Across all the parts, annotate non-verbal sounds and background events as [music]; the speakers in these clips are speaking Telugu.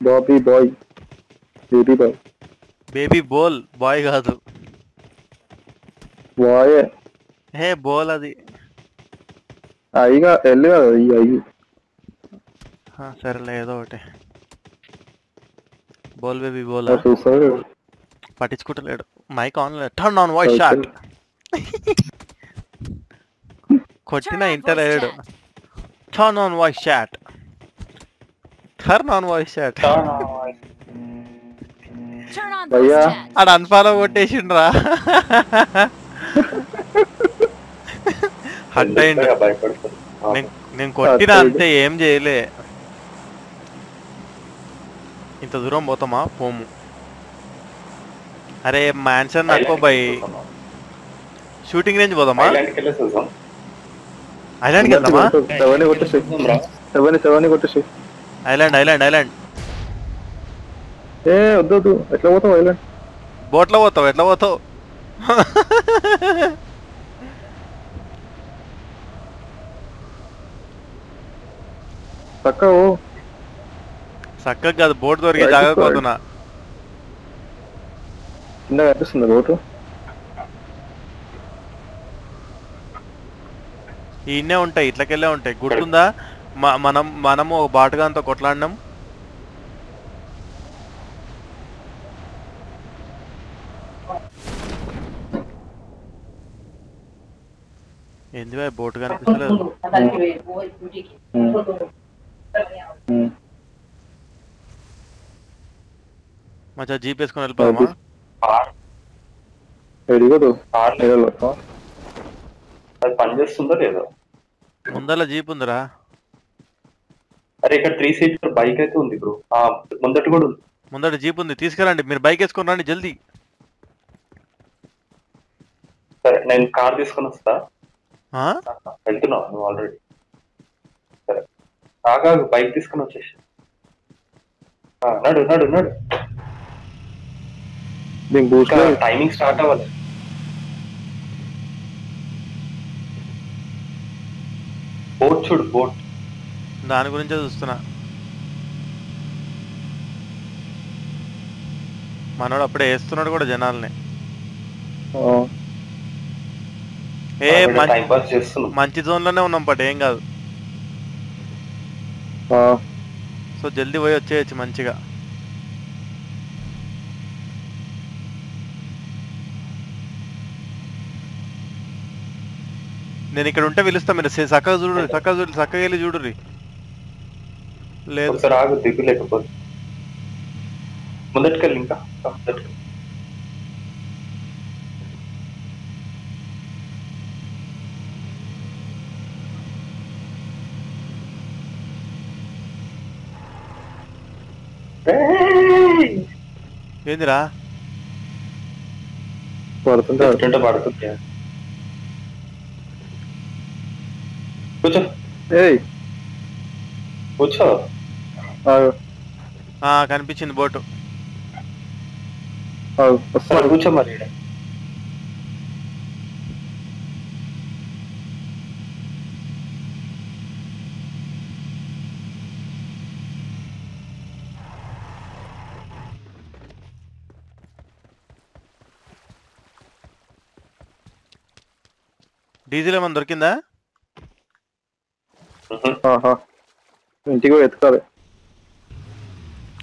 Bobby boy baby boy baby బోల్ బాయ్ కాదు బాయ్ హే బోల్ అది అయ్యిగా వెళ్ళి కదా అయ్యి అయ్యి ఆ, సరేలే ఏదో ఒకటి బోల్ బేబీ బోల్ అది చూస్తాడు పట్టించుకుంటలేడు mike on turn on voice chat కొట్టిన ఇంటలేడు turn on voice chat turn on voice chat Turn on భయ్యా voice chat. ఆడ అన్ఫాలో కొట్టేసిండ్రా. [laughs] హట్ అయిండు నేను నేను కొట్టిన అంతే ఏం చేయలే. ఇంత దూరం పోతామా? పోము. అరే మ్యాన్షన్ అనుకో బై. షూటింగ్ రేంజ్ పోదామా? ఐలాండ్కి వెళ్దామా? సెవెన్ కొట్టేసి సెవెన్ సెవెన్ కొట్టేసి ఐలాండ్ ఐలాండ్ ఐలాండ్ ఏ వద్దు ఎట్లా పోతావు ఐలాండ్ బోట్లో పోతావు ఎట్లా పోతావు? చక్కగా ఓ చక్కగా కాదు బోట్ దొరికి జాగకపోతున్నా కింద కనిపిస్తుంది ఈయనే ఉంటాయి ఇట్లకెళ్ళే ఉంటాయి. గుర్తుందా? మనం మనము ఒక బాటుగాంతో కొట్లాడినాం. ఏంది బాయ్ బోట్ కనిపిస్తలేదు. మచ్చా జీప్ వేసుకొని వెళ్ళిపోదామా? అది పనిచేస్తుందో లేదో. ముందర జీప్ ఉందిరా. అరే ఇక్కడ త్రీ సీటర్ బైక్ అయితే ఉంది బ్రో ఆ ముందట కూడా ఉంది. ముందర జీప్ ఉంది. తీసుకురండి మీరు బైక్ వేసుకొని రండి జల్దీ. సరే నేను కార్ తీసుకొని వస్తా. ఆ? వెళ్తున్నావు నువ్వు ఆల్రెడీ సరే. ఆగాగు బైక్ తీసుకొని వచ్చేసి. ఆ, నడు నడు నడు. టైమింగ్ స్టార్ట్ అవ్వాలి. బోట్ చూడు బోట్ దాని గురించే చూస్తున్నా. మనోడు అప్పుడే వేస్తున్నాడు కూడా జనాల్ని. ఏ మంచి మంచి జోన్లోనే ఉన్నాం పట్ ఏం కాదు. సో జల్దీ పోయి వచ్చేయచ్చు మంచిగా. నేను ఇక్కడ ఉంటే పిలుస్తా మీరు. చక్కగా చూడు చక్కగా చూడు చక్కగా వెళ్ళి చూడుర్రి. లేదు ఒకసారి ఆగు దిగు లేకపోతే ముందటికెళ్ళి ఇంకా ముందటికెళ్ళి ఏయ్! ఏందిరా పడుతుంటాడు చెప్తుంటే పడుతుంది కూర్చో ఏయ్ కూర్చో ఆగు ఆ, కనిపించింది బోటు. కూర్చో మరి. డీజిల్ ఏమైనా దొరికిందా? ఇంటికి ఎత్తుకోవాలి.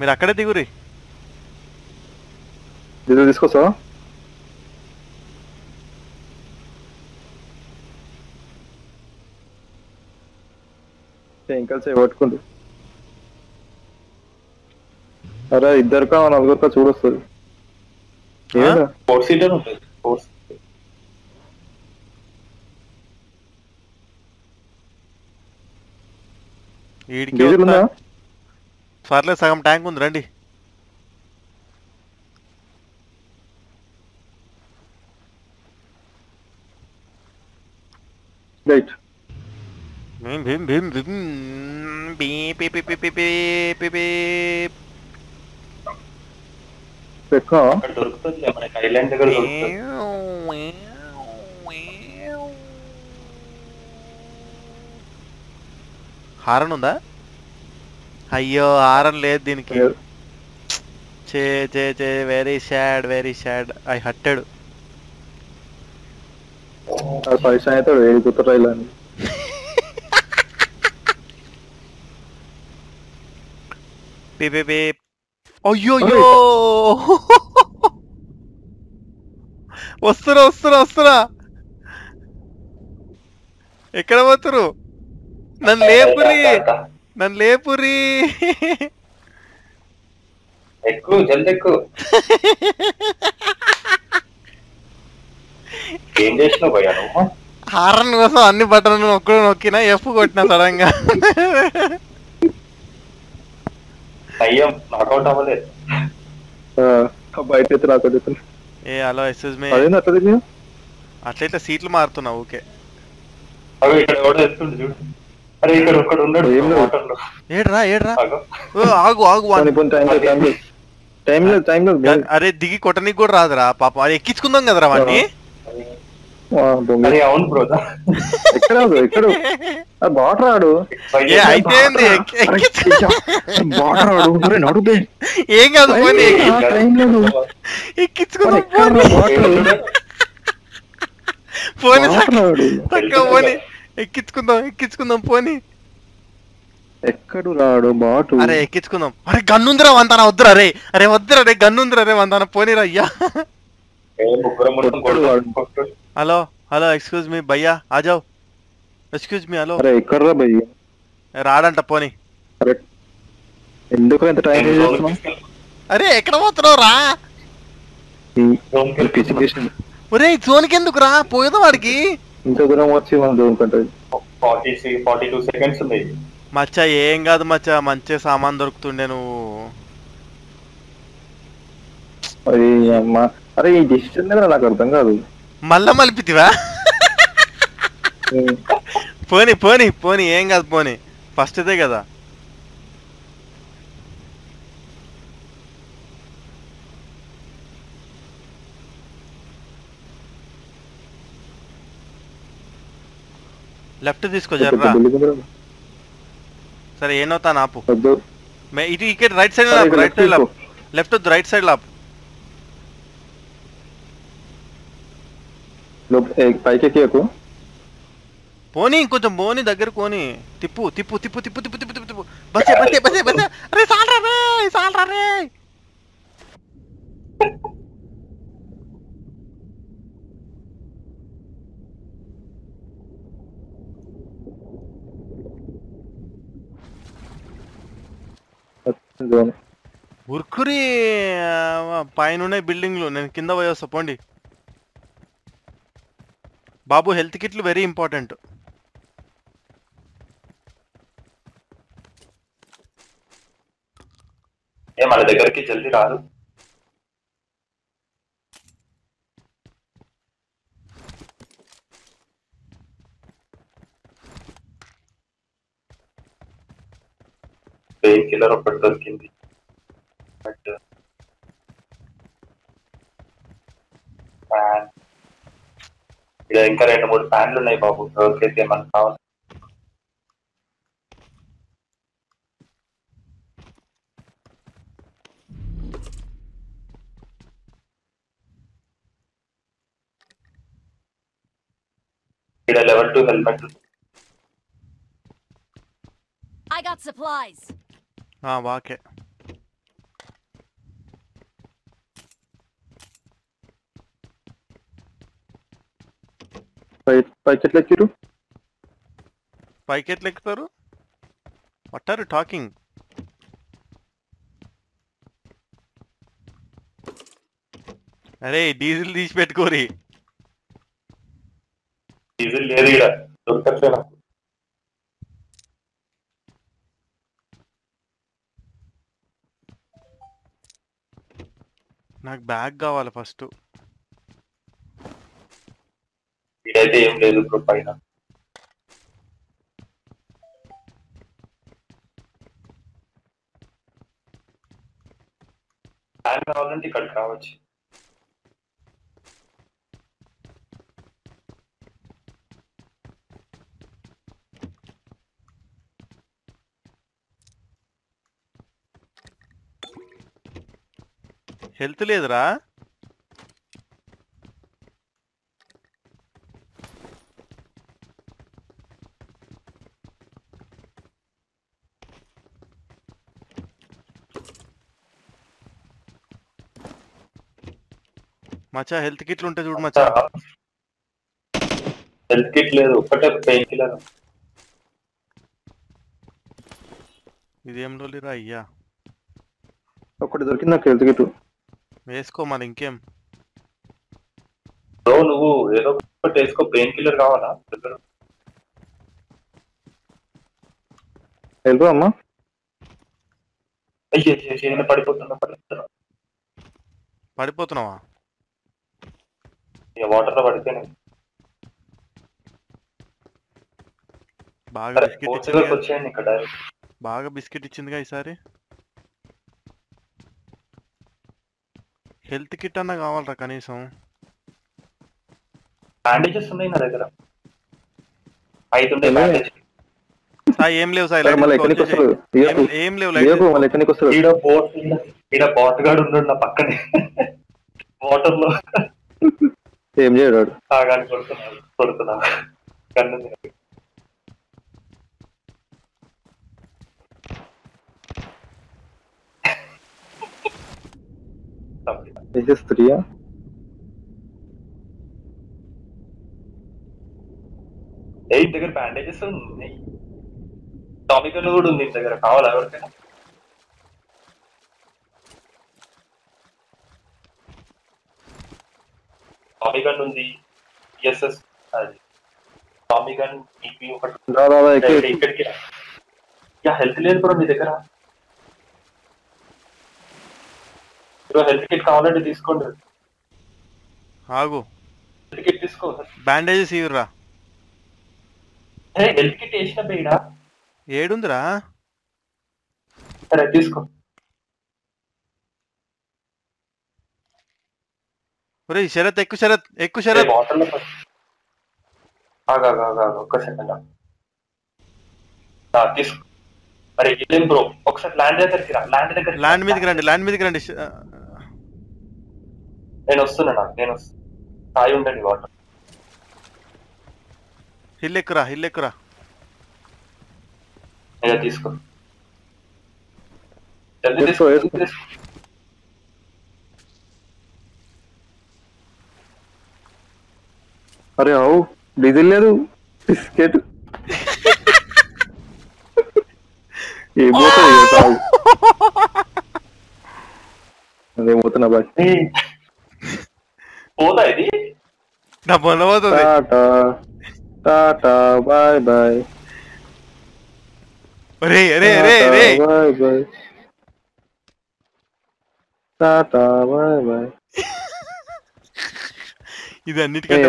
మీరు అక్కడే దిగురి డీజిల్ తీసుకొస్తావా ఇంకా చేయి పట్టుకుంటు అరే ఇద్దరికా నలుగురికా చూడొస్తుంది. ఏదా ఫోర్ సీటర్ ఉంటుంది. ఫోర్ సర్లే సగం ట్యాంక్ ఉంది రండి. రైట్ భీమ్ భీమ్ హారన్ ఉందా? అయ్యో ఆరం లేదు దీనికి చే చే చే very sad very sad I hurted పరిశ్రమ అయితే వేడి అయ్యోయ్యో వస్తురా వస్తురా వస్తురా ఎక్కడ పోతురు నన్ను లేపురి నన్ను లేపురి. ఎక్కువ జల్ది ఎక్కువ ఏం చేసినావు భయ్యా నువ్వు? హారన్ కోసం అన్ని బటన్లు ఒక్కడు నొక్కినా ఎఫ్ కొట్టిన సడన్గా. అయ్యం నాకౌట్ అవ్వలేదు. బయట అయితే ఏ హలో ఎక్స్క్యూజ్ మీ అట్లా తెలియదు అట్లయితే సీట్లు మారుతున్నా ఓకే అవి ఇక్కడ ఎవడో చూడు. అరే దిగి కొట్టనికి కూడా రాదురా పాప. అది ఎక్కించుకుందాం కదరా వాడిని ఎక్కించుకున్నా పోనీ. ఎక్కించుకుందాం ఎక్కించుకుందాం పోనీ. ఎక్కడు రాడు బాటు అరే ఎక్కించుకుందాం. అరే గన్నుందిరా వంతాన వద్దురా రే. అరే వద్దురా రే గన్నుందిరా రే వంతాన పోనీరా అయ్యా. హలో హలో ఎక్స్క్యూజ్ మీ భయ్యా ఆజావ్. Excuse me hello. అరే ఎక్కడ రా భయ్ రాడంట పోనీ. అరే ఎందుకు ఎంత టైం అరే ఎక్కడ పోతున్నావు రా? ఒరే జోన్కి ఎందుకు రా పోయేదా వాడికి. ఇంత దూరం వచ్చి మనం దూరుకుంటుంది ఫార్టీ ఫార్టీ టూ సెకండ్స్ ఉంది. మచ్చా ఏం కాదు మచ్చా మంచి సామాన్ దొరుకుతుండే నువ్వు. అది అమ్మా అరే ఈ డిసిషన్ దగ్గర నాకు అర్థం కాదు. మళ్ళా మలిపితివా? పోనీ పోనీ పోనీ ఏం కాదు పోనీ. ఫస్ట్ ఇదే కదా. లెఫ్ట్ తీసుకొచ్చారా సరే ఏనవుతా నాపు మే ఇటు ఇక్కడ రైట్ సైడ్ లాపు రైట్ సైడ్ లాపు లెఫ్ట్ వద్దు రైట్ సైడ్ లాపు పైకి ఎక్కియకు పోనీ కొంచెం పోని దగ్గర కోని తిప్పు తిప్పు తిప్పు తిప్పు తిప్పు తిప్పు తిప్పు బస్సే బస్సే బస్సే బస్సే అరే సాల్రా రే సాల్రా రే ఉర్కురి పైన బిల్డింగ్లు. నేను కింద పోయి వస్తా పోండి. బాబు హెల్త్ కిట్లు వెరీ ఇంపార్టెంట్. ఏ మన దగ్గరికి జల్దీ రాదు పెయిన్ కిల్లర్ ఒకటి దొరికింది బట్ ఫ్యాన్ ఇక్కడ ఇంకా రెండు మూడు ఫ్యాన్లు ఉన్నాయి బాబు ఎవరికైతే ఏమన్నా కావాలి ఇక్కడ level two helmet I got supplies. వాకే. పై పైకి ఎట్లా ఎక్కిరు పైకి ఎట్లా ఎక్కుతారు వాట్ ఆర్ టాకింగ్ అరే డీజిల్ తీసి పెట్టుకోరి డీజిల్ లేదు ఇక్కడ దొరకట్లే నాకు బ్యాగ్ కావాలి ఫస్ట్ ఇదైతే ఏం లేదు బ్రో పైన. ఫ్యాన్ కావాలంటే ఇక్కడికి రావచ్చు. హెల్త్ లేదురా. మచ్చా హెల్త్ కిట్లు ఉంటే చూడు మచ్చా. హెల్త్ కిట్ లేదు ఒక్కటే పెయిన్ కిల్లర్. ఇదేం లోలిరా అయ్యా. ఒకటి దొరికింది నాకు హెల్త్ కిట్ వేసుకో మరి ఇంకేం. బ్రో నువ్వు ఏదో ఒకటి వేసుకో పెయిన్ కిల్లర్ కావాలా? వెళ్ళిపో అమ్మా. పడిపోతున్నా పడిపోతున్నా పడిపోతున్నావా? వాటర్లో పడిపోయినా బాగా బిస్కెట్ ఇచ్చింది బాగా బిస్కెట్ ఇచ్చిందిగా ఈసారి. హెల్త్ కిట్ అన్నా కావాలరా కనీసం. బ్యాండేజెస్ ఉన్నాయి నా దగ్గర. ఐదు ఉండే ఏమే? బ్యాండేజ్. సాయి ఏం లేవు సాయి. ఏం- లేవు ఈడ బోట్ ఈడ బాట్ గాడు ఉన్నాడు నా పక్కనే. వాటర్లో ఏం కొడుతున్నాడు కన్ను మీద. తప్పిదా. వేసేస్తురియా ఏ ఇంటి దగ్గర బ్యాండేజెస్ ఉన్నాయి టాపిక్ కూడా ఉంది ఇంటి దగ్గర కావాలా ఎవరికైనా టామీ గన్ ఉంది ఎస్ఎస్ అది టామీ గన్ ఈపీ ఒకటి రా రా రా, ఎక్కు, ఉంది. ఎక్కు. ఇక్కడికి రా. యా హెల్త్ లేదు బ్రో మీ దగ్గర బ్రో హెల్త్ కిట్ కావాలంటే తీసుకోండి. ఆగు. హెల్త్ కిట్ తీసుకో. బ్యాండేజెస్ ఇవ్వరా హెల్త్ కిట్ వేసిన బేడా? ఏడుందిరా. సరే తీసుకో. ఒరే శరత్ ఎక్కువ శరత్ ఎక్కువ శరత్. వాటర్లో ఆగా ఆగా ఒక్క సెకండ్ తీసుకో. మరి ఇదేం బ్రో ఒకసారి ల్యాండ్ దగ్గరికి రా. ల్యాండ్ దగ్గర ల్యాండ్ మీదకి రండి ల్యాండ్ మీదకి రండి. నేను వస్తున్నా నాకు నేను వస్తున్నా సాయి ఉండండి వాటర్. హిల్ ఎక్కురా హిల్ ఎక్కురా. ఇక తీసుకో. జల్దీ. అరే అవు డీజిల్ లేదు బిస్కెట్ ఏం పోతుంది ఇక తాగు. అదేం పోతున్నా బాయ్. పోదా ఇది? నా పోతుంది టాటా టాటా బాయ్ బాయ్. ఒరే అరే అరే అరే బాయ్ బాయ్. టాటా బాయ్ బాయ్. ఇది అన్నిటికంటే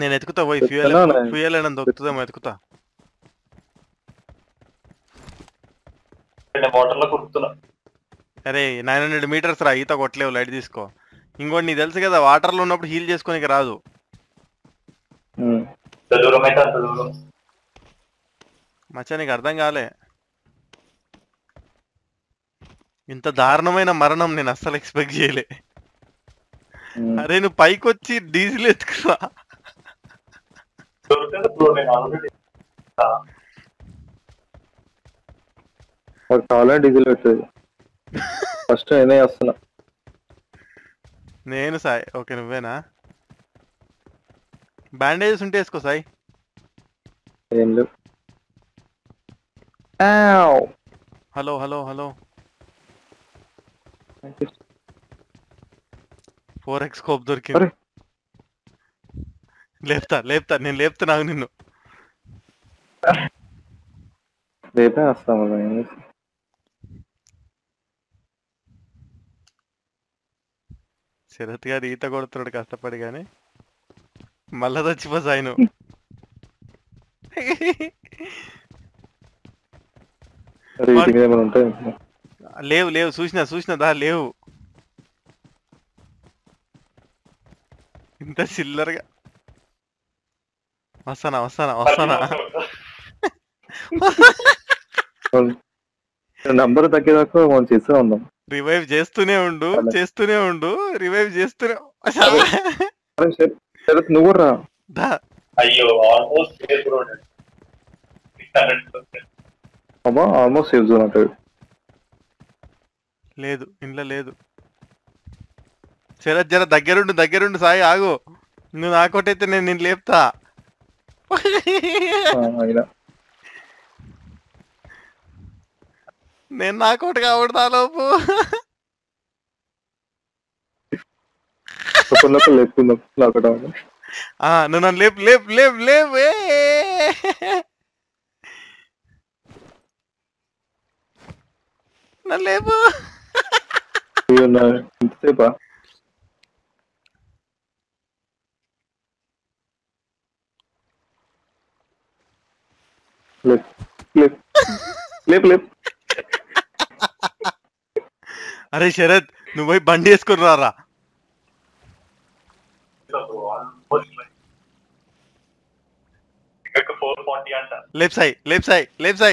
నేను ఎతుకుతా పోయి ఫ్యూయల్ ఫ్యూయల్ అయినా దొరుకుతుందేమో ఎతుకుతా. నేను వాటర్లో కురుకుతున్నా అరే నైన్ హండ్రెడ్ మీటర్స్ రా ఈత కొట్టలేవు లైట్ తీసుకో. ఇంకోటి నీకు తెలుసు కదా వాటర్లో ఉన్నప్పుడు హీల్ చేసుకోనికి రాదు. మచ్చా నీకు అర్థం కాలే. ఇంత దారుణమైన మరణం నేను అస్సలు ఎక్స్పెక్ట్ చేయలే. అరే నువ్వు పైకి వచ్చి డీజిల్ ఎత్తుకురా. డీజిల్ పెట్టేది [laughs] ఫస్ట్ నేనే వస్తున్నా నేను సాయి. ఓకే నువ్వేనా? బ్యాండేజెస్ ఉంటే వేసుకో Sai. Hello hello hello. Four X scope దొరికింది. లేపుతా లేపుతా. నేను లేపుతా నాకు నిన్ను. రేపే వస్తాము మరి ఏం చేస్తాం? శరత్ గారు ఈత కొడుతున్నాడు కష్టపడి కానీ మళ్ళా చచ్చిపో సాయిను లేవు లేవు చూసినా చూసినా దా లేవు. ఇంత చిల్లరగా. వస్తానా వస్తానా వస్తానా? [laughs] నంబర్ తగ్గేదాకా మనం చేస్తూ ఉందాం రివైవ్ చేస్తూనే ఉండు. చేస్తూనే ఉండు రివైవ్ చేస్తూనే నువ్వు రా. దా. అయ్యో ఆల్మోస్ట్ సేఫ్ బ్రో అమ్మా ఆల్మోస్ట్ సేవ్ జోన్ అంటాడు లేదు ఇంట్లో లేదు. శరత్ జర దగ్గరుండు దగ్గరుండు సాయి ఆగు. నువ్వు నాకోటైతే నేను నేను లేపుతా ఆ, అయినా నేను నాకోటి కాబడతా లోపు. లోపల లోపల లేపుకుందాం లాక్డౌన్ ఆ, నువ్వు నన్ను లేపు లేపు లేపు లేపు ఏ! నన్ను లేపు. ఎంతసేపా లేపు లేపు లేపు లేపు. అరే శరత్ నువ్వు పోయి బండి వేసుకుని రారా. లెఫ్ట్ సై లెఫ్ట్ కూడా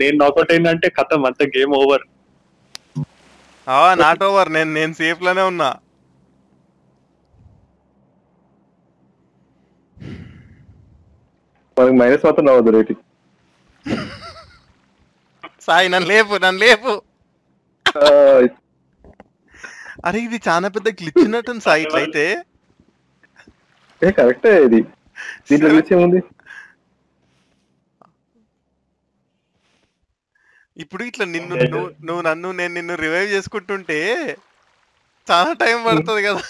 నేను గేమ్ ఓవర్. Not over. నేను నేను సేఫ్లోనే ఉన్నా. మనకి మైనస్ మాత్రం రావద్దు రేటింగ్. సాయి నన్ను లేపు నన్ను లేపు. అరే ఇది చాలా పెద్ద గ్లిచ్ ఉన్నట్టుంది సాయి ఇట్లయితే. ఏ కరెక్టే ఇది. దీంట్లో తెలిసి ఏముంది? ఇప్పుడు ఇట్లా నిన్ను నువ్వు నువ్వు నన్ను నేను నిన్ను రివైవ్ చేసుకుంటుంటే చాలా టైం పడుతుంది కదా.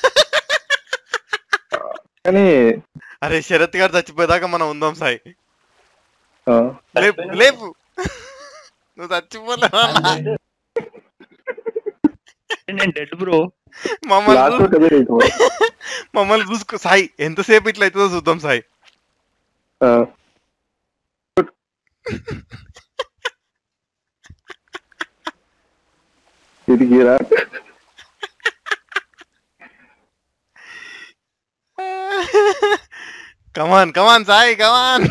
కానీ అరే శరత్ గారు చచ్చిపోయేదాకా మనం ఉందాం సాయి. ఆ, లేపు లేపు. నువ్వు చచ్చిపోలేవు నేను డెడ్ బ్రో మమ్మల్ని మమ్మల్ని చూసుకో. సాయి ఎంతసేపు ఇట్లా అవుతుందో చూద్దాం Sai. [laughs] Come on, come on, Sai, come on.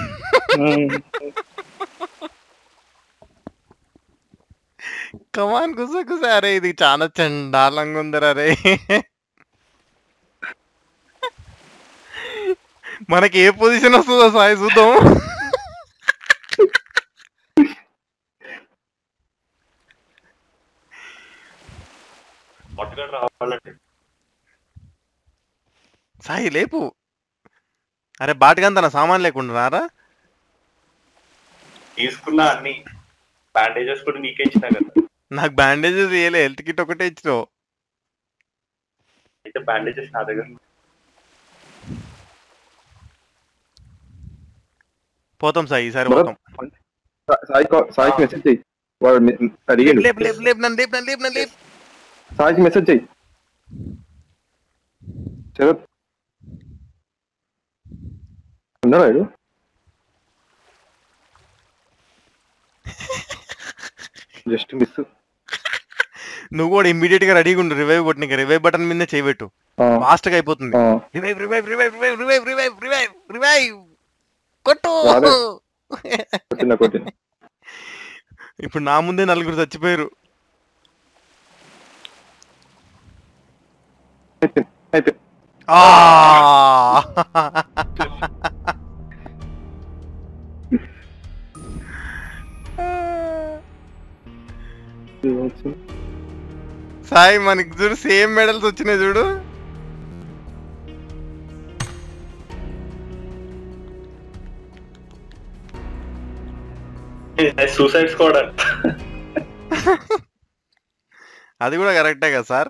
come on, గుస గుస అరే ఇది చాలా చండాలంగా ఉందిరా మనకి ఏ పొజిషన్ వస్తుందో సాయి చూద్దాం. సాయి లేపు. అరే బాటగంత నా సామాన్ లేకుండా రారా తీసుకున్నా అన్ని. బ్యాండేజెస్ కూడా నీకే ఇచ్చినా కదా. నాకు బ్యాండేజెస్ వేయలే హెల్త్ కిట్ ఒకటే ఇచ్చినావు. అయితే బ్యాండేజెస్ నా దగ్గర. పోతాం సాయి ఈసారి పోతాం. సాయికి మెసేజ్ చెయ్యి. వాడు అడిగాడు లేపు లేపు లేపు నన్ను లేపు నన్ను లేపు నన్ను లేపు. సాయికి మెసేజ్ చెయ్యి. శరత్ ఉన్నాడా వీడు? జస్ట్ మిస్ నువ్వు కూడా ఇమ్మీడియట్గా రెడీగా ఉండు రివైవ్ కొట్టిన రివైవ్ బటన్ మీద చేయబెట్టు ఫాస్ట్గా అయిపోతుంది. Revive revive revive revive revive revive revive revive కొట్టు. ఇప్పుడు నా ముందే నలుగురు చచ్చిపోయారు. అయిపోయింది సాయి మనకి చూడు సేమ్ మెడల్స్ వచ్చినాయి చూడు. సూసైడ్ స్క్వాడ్ [laughs] అది కూడా కరెక్టే కదా సార్?